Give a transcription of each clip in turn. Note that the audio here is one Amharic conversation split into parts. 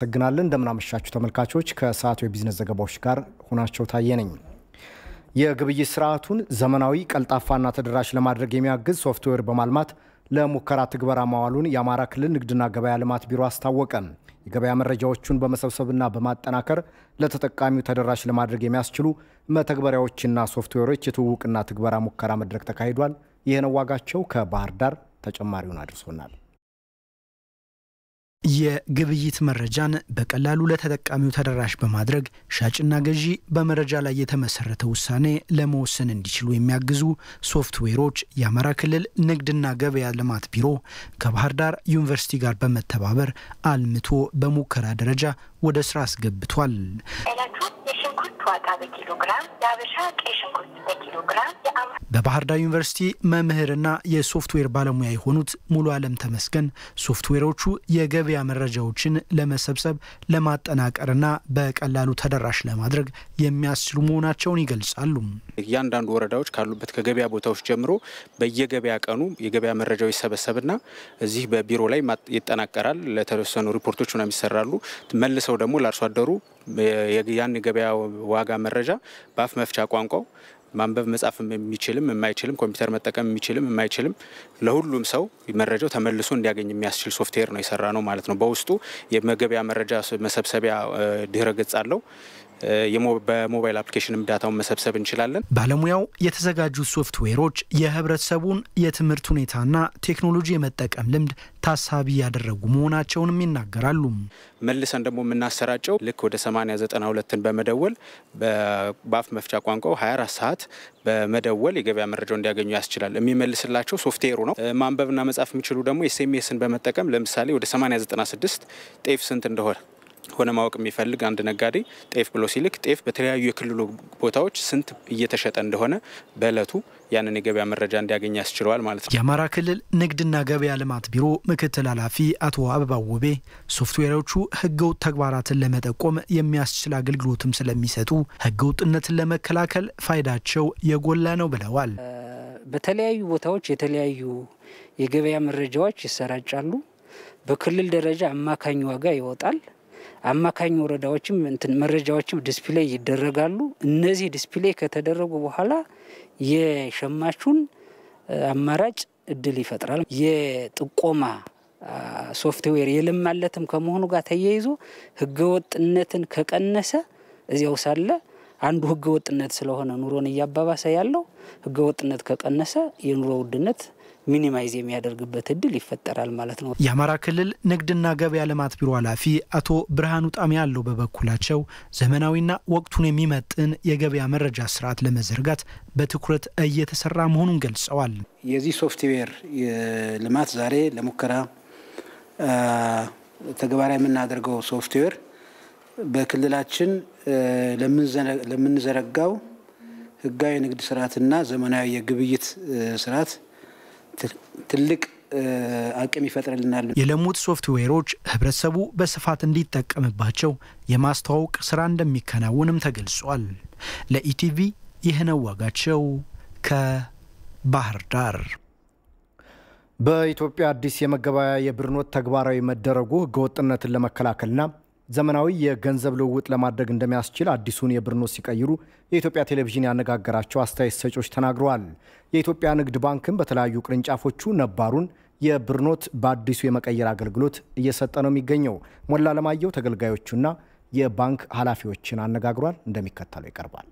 አመሰግናለን። እንደምን አመሻችሁ ተመልካቾች፣ ከሰዓቱ የቢዝነስ ዘገባዎች ጋር ሁናቸው ታየ ነኝ። የግብይት ስርዓቱን ዘመናዊ ቀልጣፋና ተደራሽ ለማድረግ የሚያግዝ ሶፍትዌር በማልማት ለሙከራ ትግበራ ማዋሉን የአማራ ክልል ንግድና ገበያ ልማት ቢሮ አስታወቀ። የገበያ መረጃዎቹን በመሰብሰብና በማጠናከር ለተጠቃሚው ተደራሽ ለማድረግ የሚያስችሉ መተግበሪያዎችና ሶፍትዌሮች የትውውቅና ትግበራ ሙከራ መድረክ ተካሂዷል። ይህነው ዋጋቸው ከባህር ዳር ተጨማሪውን አድርሶናል። የግብይት መረጃን በቀላሉ ለተጠቃሚው ተደራሽ በማድረግ ሻጭና ገዢ በመረጃ ላይ የተመሰረተ ውሳኔ ለመወሰን እንዲችሉ የሚያግዙ ሶፍትዌሮች የአማራ ክልል ንግድና ገበያ ልማት ቢሮ ከባህር ዳር ዩኒቨርሲቲ ጋር በመተባበር አልምቶ በሙከራ ደረጃ ወደ ስራ አስገብቷል። ዋጋ በኪሎ ግራም፣ የአበሻ ቀይ ሽንኩርት በኪሎ ግራም በባህር ዳር ዩኒቨርሲቲ መምህርና የሶፍትዌር ባለሙያ የሆኑት ሙሉ አለም ተመስገን ሶፍትዌሮቹ የገበያ መረጃዎችን ለመሰብሰብ ለማጠናቀርና በቀላሉ ተደራሽ ለማድረግ የሚያስችሉ መሆናቸውን ይገልጻሉ። እያንዳንዱ ወረዳዎች ካሉበት ከገበያ ቦታዎች ጀምሮ በየገበያ ቀኑ የገበያ መረጃው ይሰበሰብና እዚህ በቢሮ ላይ ይጠናቀራል። ለተወሰኑ ሪፖርቶች ምናምን ይሰራሉ። መልሰው ደግሞ ለአርሶ አደሩ ያን የገበያ ዋጋ መረጃ በአፍ መፍቻ ቋንቋው ማንበብ መጻፍ የሚችልም የማይችልም ኮምፒውተር መጠቀም የሚችልም የማይችልም ለሁሉም ሰው መረጃው ተመልሶ እንዲያገኝ የሚያስችል ሶፍትዌር ነው የሰራነው ማለት ነው። በውስጡ የመገበያ መረጃ መሰብሰቢያ ድህረ ገጽ አለው። በሞባይል application ም data ውን መሰብሰብ እንችላለን። ባለሙያው የተዘጋጁት ሶፍትዌሮች የህብረተሰቡን የትምህርት ሁኔታና ቴክኖሎጂ የመጠቀም ልምድ ታሳቢ ያደረጉ መሆናቸውንም ይናገራሉ። መልሰን ደግሞ የምናሰራጨው ልክ ወደ 8092ን በመደወል በአፍ መፍቻ ቋንቋው 24 ሰዓት በመደወል የገበያ መረጃው እንዲያገኙ ያስችላል። የሚመልስላቸው ሶፍትዌሩ ነው። ማንበብና መጻፍ የሚችሉ ደግሞ SMS ን በመጠቀም ለምሳሌ ወደ 8096 ጤፍ ስንት እንደሆነ ሆነ ማወቅ የሚፈልግ አንድ ነጋዴ ጤፍ ብሎ ሲልክ ጤፍ በተለያዩ የክልሉ ቦታዎች ስንት እየተሸጠ እንደሆነ በእለቱ ያንን የገበያ መረጃ እንዲያገኝ ያስችለዋል ማለት ነው። የአማራ ክልል ንግድና ገበያ ልማት ቢሮ ምክትል ኃላፊ አቶ አበባው ውቤ ሶፍትዌሮቹ ህገወጥ ተግባራትን ለመጠቆም የሚያስችል አገልግሎትም ስለሚሰጡ ህገወጥነትን ለመከላከል ፋይዳቸው የጎላ ነው ብለዋል። በተለያዩ ቦታዎች የተለያዩ የገበያ መረጃዎች ይሰራጫሉ። በክልል ደረጃ አማካኝ ዋጋ ይወጣል። አማካኝ ወረዳዎችም እንትን መረጃዎችም display ይደረጋሉ። እነዚህ display ከተደረጉ በኋላ የሸማቹን አማራጭ እድል ይፈጥራል። የጥቆማ ሶፍትዌር የለማለትም ከመሆኑ ጋር ተያይዞ ህገወጥነትን ከቀነሰ እዚያው ሳለ አንዱ ህገወጥነት ስለሆነ ኑሮን እያባባሰ ያለው ህገወጥነት ከቀነሰ የኑሮ ውድነት minimize የሚያደርግበት እድል ይፈጠራል ማለት ነው። የአማራ ክልል ንግድና ገበያ ልማት ቢሮ ኃላፊ አቶ ብርሃኑ ጣምያለው በበኩላቸው ዘመናዊና ወቅቱን የሚመጥን የገበያ መረጃ ስርዓት ለመዘርጋት በትኩረት እየተሰራ መሆኑን ገልጸዋል። የዚህ ሶፍትዌር ልማት ዛሬ ለሙከራ ተግባራዊ የምናደርገው ሶፍትዌር በክልላችን ለምንዘረጋው ህጋዊ ንግድ ስርዓትና ዘመናዊ የግብይት ስርዓት ትልቅ አቅም ይፈጥርልናል። የለሙት ሶፍትዌሮች ህብረተሰቡ በስፋት እንዲጠቀምባቸው የማስተዋወቅ ስራ እንደሚከናወንም ተገልጿል። ለኢቲቪ ይህነው ዋጋቸው ከባህር ዳር። በኢትዮጵያ አዲስ የመገበያያ የብር ኖት ተግባራዊ መደረጉ ህገወጥነትን ለመከላከልና ዘመናዊ የገንዘብ ልውውጥ ለማድረግ እንደሚያስችል አዲሱን የብር ኖት ሲቀይሩ የኢትዮጵያ ቴሌቪዥን ያነጋገራቸው አስተያየት ሰጪዎች ተናግረዋል። የኢትዮጵያ ንግድ ባንክም በተለያዩ ቅርንጫፎቹ ነባሩን የብር ኖት በአዲሱ የመቀየር አገልግሎት እየሰጠ ነው የሚገኘው። ሞላ ለማየው ተገልጋዮቹና የባንክ ኃላፊዎችን አነጋግሯል። እንደሚከተለው ይቀርባል።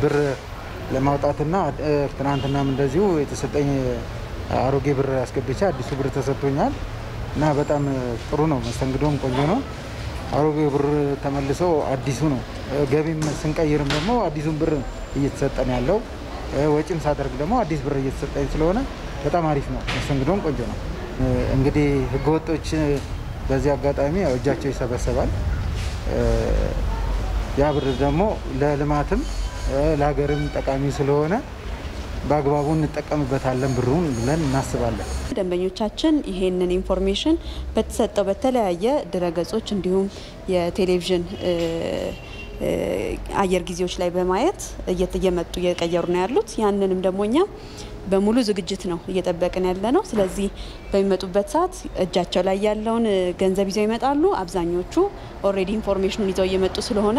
ብር ለማውጣትና ትናንትናም እንደዚሁ የተሰጠኝ አሮጌ ብር አስገብቻ አዲሱ ብር ተሰጥቶኛል እና በጣም ጥሩ ነው። መስተንግዶም ቆንጆ ነው። አሮጌ ብር ተመልሶ አዲሱ ነው። ገቢም ስንቀይርም ደግሞ አዲሱን ብር እየተሰጠን ያለው ወጪም ሳደርግ ደግሞ አዲስ ብር እየተሰጠኝ ስለሆነ በጣም አሪፍ ነው። መስተንግዶም ቆንጆ ነው። እንግዲህ ህገወጦች በዚህ አጋጣሚ እጃቸው ይሰበሰባል። ያ ብር ደግሞ ለልማትም ለሀገርም ጠቃሚ ስለሆነ በአግባቡ እንጠቀምበታለን ብሩን ብለን እናስባለን። ደንበኞቻችን ይሄንን information በተሰጠው በተለያየ ድረገጾች እንዲሁም የቴሌቪዥን አየር ጊዜዎች ላይ በማየት እየመጡ እየቀየሩ ነው ያሉት። ያንንም ደግሞ እኛ በሙሉ ዝግጅት ነው እየጠበቅን ያለ ነው። ስለዚህ በሚመጡበት ሰዓት እጃቸው ላይ ያለውን ገንዘብ ይዘው ይመጣሉ። አብዛኞቹ already information ኡን ይዘው እየመጡ ስለሆነ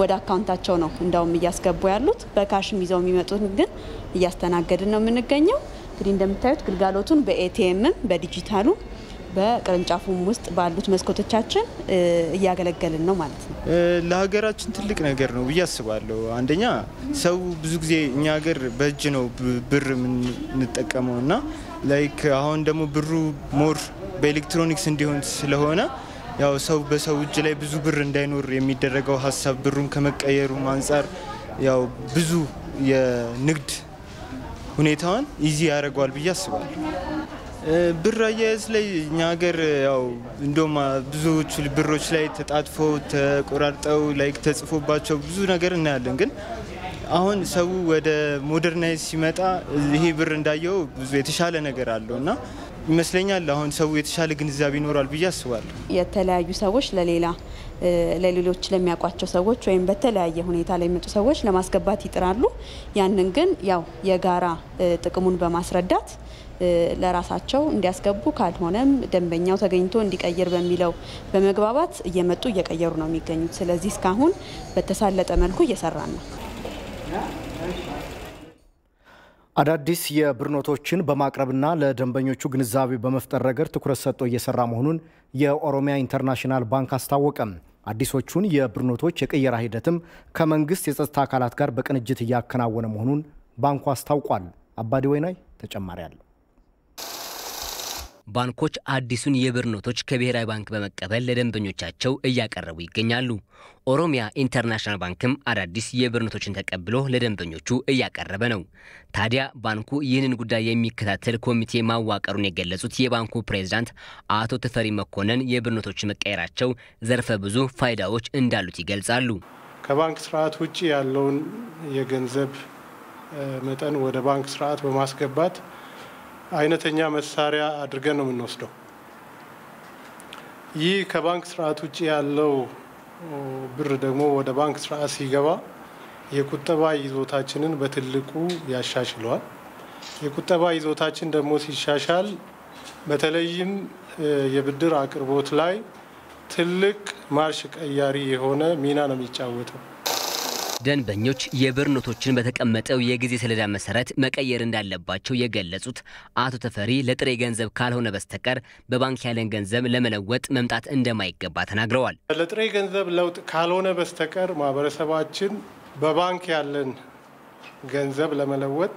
ወደ account አቸው ነው እንዳውም እያስገቡ ያሉት። በ cash ም ይዘው የሚመጡት ግን እያስተናገድን ነው የምንገኘው። እንግዲህ እንደምታዩት ግልጋሎቱን በኤቲኤምም በዲጂታሉ በቅርንጫፉም ውስጥ ባሉት መስኮቶቻችን እያገለገልን ነው ማለት ነው። ለሀገራችን ትልቅ ነገር ነው ብዬ አስባለሁ። አንደኛ ሰው ብዙ ጊዜ እኛ ሀገር በእጅ ነው ብር የምንጠቀመው እና like አሁን ደግሞ ብሩ more በኤሌክትሮኒክስ እንዲሆን ስለሆነ ያው ሰው በሰው እጅ ላይ ብዙ ብር እንዳይኖር የሚደረገው ሀሳብ ብሩን ከመቀየሩ አንጻር ያው ብዙ የንግድ ሁኔታውን easy ያደርገዋል ብዬ አስባለሁ። ብር አያያዝ ላይ እኛ ሀገር ያው እንደውም ብዙዎቹ ብሮች ላይ ተጣጥፈው ተቆራርጠው like ተጽፎባቸው ብዙ ነገር እናያለን። ግን አሁን ሰው ወደ modernize ሲመጣ ይሄ ብር እንዳየው ብዙ የተሻለ ነገር አለው እና ይመስለኛል አሁን ሰው የተሻለ ግንዛቤ ይኖራል ብዬ አስባለሁ። የተለያዩ ሰዎች ለሌላ ለሌሎች ለሚያውቋቸው ሰዎች ወይም በተለያየ ሁኔታ ላይ ሰዎች ለማስገባት ይጥራሉ። ያንን ግን ያው የጋራ ጥቅሙን በማስረዳት ለራሳቸው እንዲያስገቡ ካልሆነም ደንበኛው ተገኝቶ እንዲቀይር በሚለው በመግባባት እየመጡ እየቀየሩ ነው የሚገኙት። ስለዚህ እስካሁን በተሳለጠ መልኩ እየሰራን ነው። አዳዲስ የብር ኖቶችን በማቅረብና ለደንበኞቹ ግንዛቤ በመፍጠር ረገድ ትኩረት ሰጥቶ እየሰራ መሆኑን የኦሮሚያ ኢንተርናሽናል ባንክ አስታወቀ። አዲሶቹን የብር ኖቶች የቅየራ ሂደትም ከመንግስት የጸጥታ አካላት ጋር በቅንጅት እያከናወነ መሆኑን ባንኩ አስታውቋል። አባዲ ወይናይ ተጨማሪ አለው። ባንኮች አዲሱን የብር ኖቶች ከብሔራዊ ባንክ በመቀበል ለደንበኞቻቸው እያቀረቡ ይገኛሉ። ኦሮሚያ ኢንተርናሽናል ባንክም አዳዲስ የብር ኖቶችን ተቀብሎ ለደንበኞቹ እያቀረበ ነው። ታዲያ ባንኩ ይህንን ጉዳይ የሚከታተል ኮሚቴ ማዋቀሩን የገለጹት የባንኩ ፕሬዝዳንት አቶ ተፈሪ መኮንን የብር ኖቶች መቀየራቸው ዘርፈ ብዙ ፋይዳዎች እንዳሉት ይገልጻሉ። ከባንክ ስርዓት ውጭ ያለውን የገንዘብ መጠን ወደ ባንክ ስርዓት በማስገባት አይነተኛ መሳሪያ አድርገን ነው የምንወስደው። ይህ ከባንክ ስርዓት ውጭ ያለው ብር ደግሞ ወደ ባንክ ስርዓት ሲገባ የቁጠባ ይዞታችንን በትልቁ ያሻሽለዋል። የቁጠባ ይዞታችን ደግሞ ሲሻሻል በተለይም የብድር አቅርቦት ላይ ትልቅ ማርሽ ቀያሪ የሆነ ሚና ነው የሚጫወተው። ደንበኞች የብር ኖቶችን በተቀመጠው የጊዜ ሰሌዳ መሰረት መቀየር እንዳለባቸው የገለጹት አቶ ተፈሪ ለጥሬ ገንዘብ ካልሆነ በስተቀር በባንክ ያለን ገንዘብ ለመለወጥ መምጣት እንደማይገባ ተናግረዋል። ለጥሬ ገንዘብ ለውጥ ካልሆነ በስተቀር ማህበረሰባችን በባንክ ያለን ገንዘብ ለመለወጥ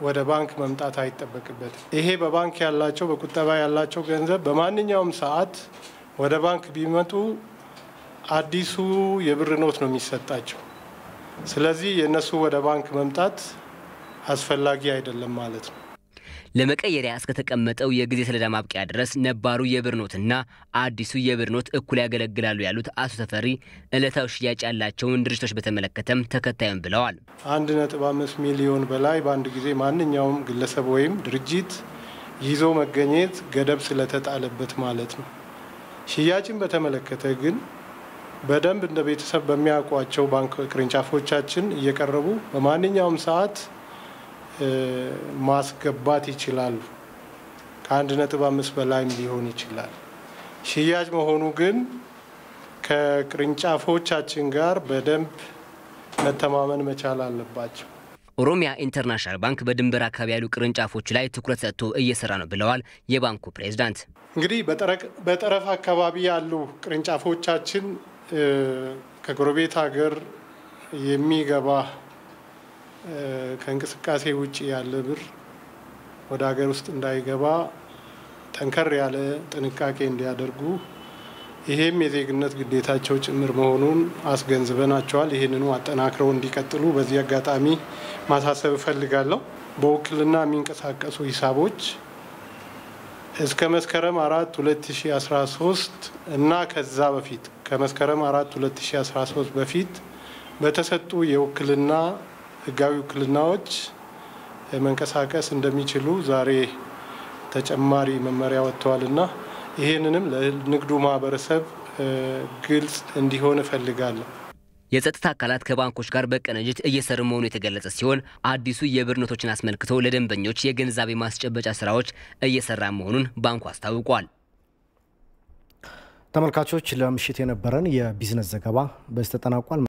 ወደ ባንክ መምጣት አይጠበቅበትም። ይሄ በባንክ ያላቸው በቁጠባ ያላቸው ገንዘብ በማንኛውም ሰዓት ወደ ባንክ ቢመጡ አዲሱ የብር ኖት ነው የሚሰጣቸው። ስለዚህ የእነሱ ወደ ባንክ መምጣት አስፈላጊ አይደለም ማለት ነው። ለመቀየሪያ እስከተቀመጠው የጊዜ ሰሌዳ ማብቂያ ድረስ ነባሩ የብር ኖትና አዲሱ የብር ኖት እኩል ያገለግላሉ ያሉት አቶ ተፈሪ ዕለታዊ ሽያጭ ያላቸውን ድርጅቶች በተመለከተም ተከታዩን ብለዋል። አንድ ነጥብ አምስት ሚሊዮን በላይ በአንድ ጊዜ ማንኛውም ግለሰብ ወይም ድርጅት ይዞ መገኘት ገደብ ስለተጣለበት ማለት ነው። ሽያጭን በተመለከተ ግን በደንብ እንደ ቤተሰብ በሚያውቋቸው ባንክ ቅርንጫፎቻችን እየቀረቡ በማንኛውም ሰዓት ማስገባት ይችላሉ። ከአንድ ነጥብ አምስት በላይም ሊሆን ይችላል። ሽያጭ መሆኑ ግን ከቅርንጫፎቻችን ጋር በደንብ መተማመን መቻል አለባቸው። ኦሮሚያ ኢንተርናሽናል ባንክ በድንበር አካባቢ ያሉ ቅርንጫፎች ላይ ትኩረት ሰጥቶ እየሰራ ነው ብለዋል የባንኩ ፕሬዝዳንት። እንግዲህ በጠረፍ አካባቢ ያሉ ቅርንጫፎቻችን ከጎረቤት ሀገር የሚገባ ከእንቅስቃሴ ውጭ ያለ ብር ወደ ሀገር ውስጥ እንዳይገባ ጠንከር ያለ ጥንቃቄ እንዲያደርጉ ይሄም የዜግነት ግዴታቸው ጭምር መሆኑን አስገንዝበናቸዋል። ይህንኑ አጠናክረው እንዲቀጥሉ በዚህ አጋጣሚ ማሳሰብ እፈልጋለሁ። በውክልና የሚንቀሳቀሱ ሂሳቦች እስከ መስከረም አራት 2013 እና ከዛ በፊት ከመስከረም አራት 2013 በፊት በተሰጡ የውክልና ህጋዊ ውክልናዎች መንቀሳቀስ እንደሚችሉ ዛሬ ተጨማሪ መመሪያ ወጥተዋልና ይህንንም ለንግዱ ማህበረሰብ ግልጽ እንዲሆን እፈልጋለሁ። የጸጥታ አካላት ከባንኮች ጋር በቅንጅት እየሰሩ መሆኑ የተገለጸ ሲሆን አዲሱ የብር ኖቶችን አስመልክቶ ለደንበኞች የግንዛቤ ማስጨበጫ ስራዎች እየሰራ መሆኑን ባንኩ አስታውቋል። ተመልካቾች ለምሽት የነበረን የቢዝነስ ዘገባ በዚህ ተጠናቋል።